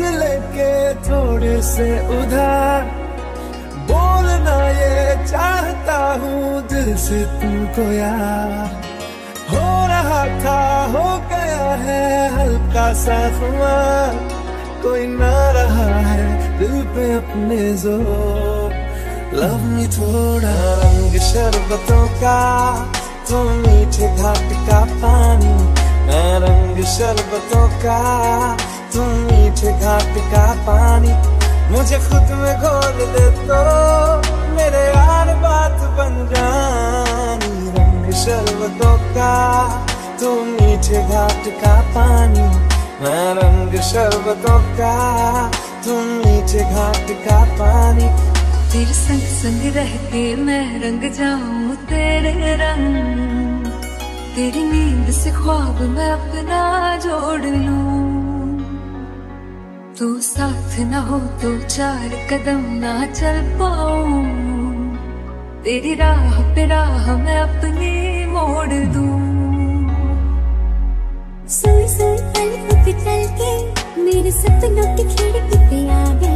लेके थोड़े से उधार। बोलना ये चाहता हूँ दिल से तुमको यार। हो रहा था, हो गया है हल्का सा खुमार। कोई ना रहा है दिल पे अपने ज़ोर। लव मी थोड़ा रंग शरबतों का तुम मीठे घाट का पानी। रंग शरबतों का तुम मीठे घाट का पानी मुझे खुद में घोल दे तो मेरे यार बात बन जानी। रंग शरबतों का तुम मीठे घाट का पानी, मैं रंग शरबतों का तुम मीठे घाट का पानी। तेरे संग संग रह के मैं रंग जाऊँ तेरे रंग। तेरी नींद से ख्वाब मैं अपना जोड़ लूँ। तू साथ ना हो तो चार कदम ना चल पाऊँ। तेरी राह पे राह मैं अपनी मोड़ दूँ। सुन सुन चल के मेरे सपनों की खिड़की पे आ गई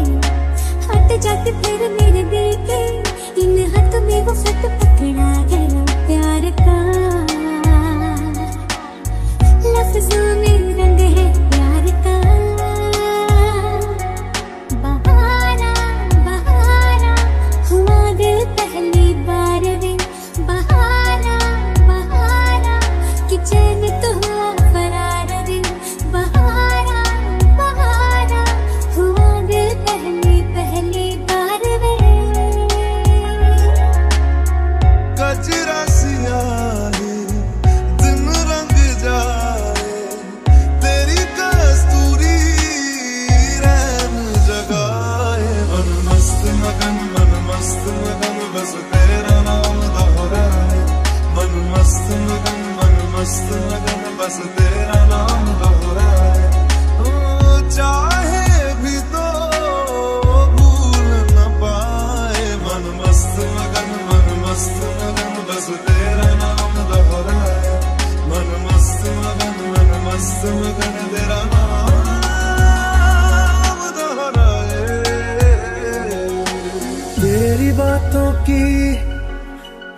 की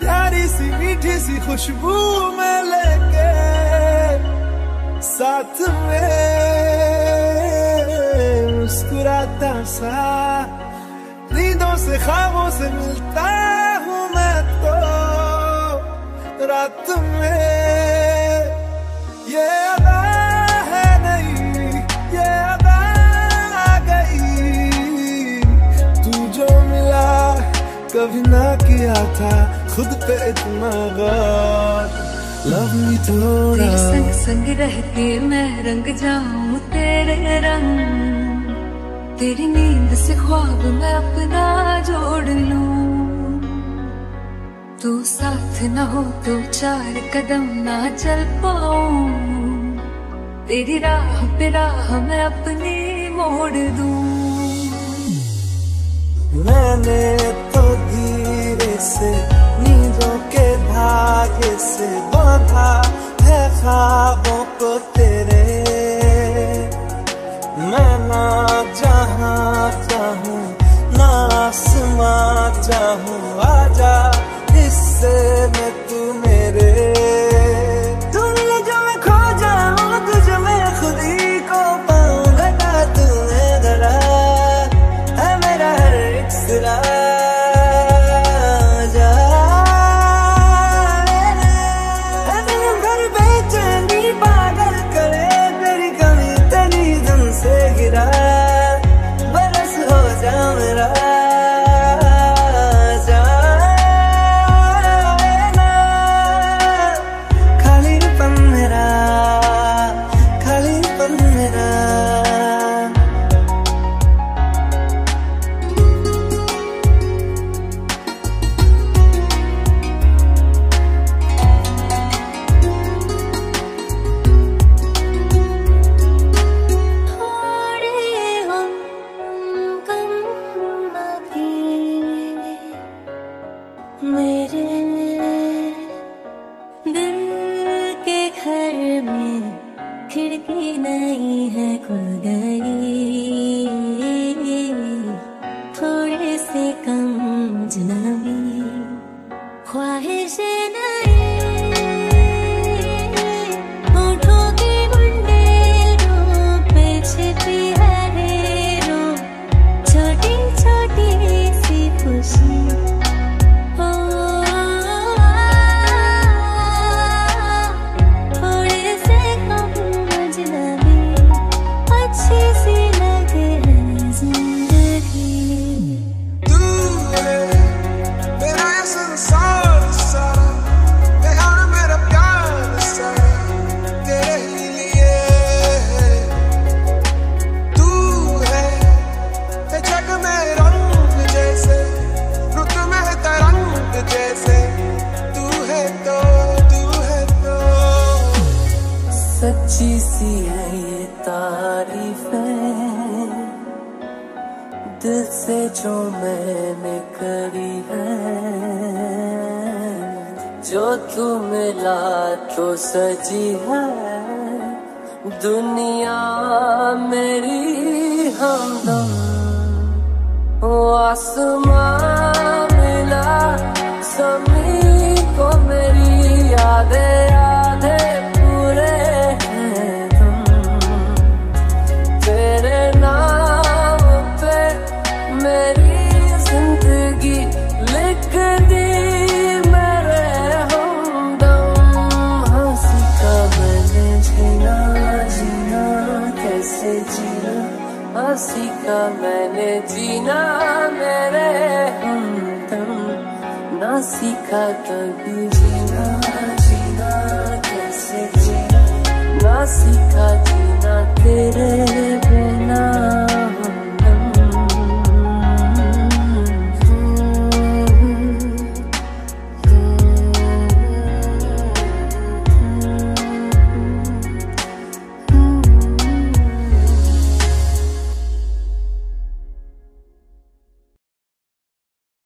प्यारी सी, मीठी सी खुशबू में लेके साथ में मुस्कुराता सा। नींदों से, ख्वाबों से मिलता हूँ मैं तो। रात में ये अदा कभी ना किया था खुद पे इतना गौर। लव मी थोड़ा। तेरे संग संग रह के मैं रंग जाऊँ तेरे रंग। तेरी नींद से ख्वाब मैं अपना जोड़ लूँ। तू साथ न हो तो चार कदम ना चल पाऊँ। तेरी राह पे राह मैं अपनी मोड़ दूँ। मैंने से नींदों के धागे से बांधा है ख्वाबों को खिड़की नहीं है खुल। सच्ची सी है। ये तारीफ़ दिल से जो मैंने करी है, जो तू मिला तो सजी है, दुनिया मेरी हमदम आसमान हँसी का मैंने जीना मेरे हम तुम, ना सीखा कभी जीना जीना कैसे जीना? ना सीखा जीना तेरे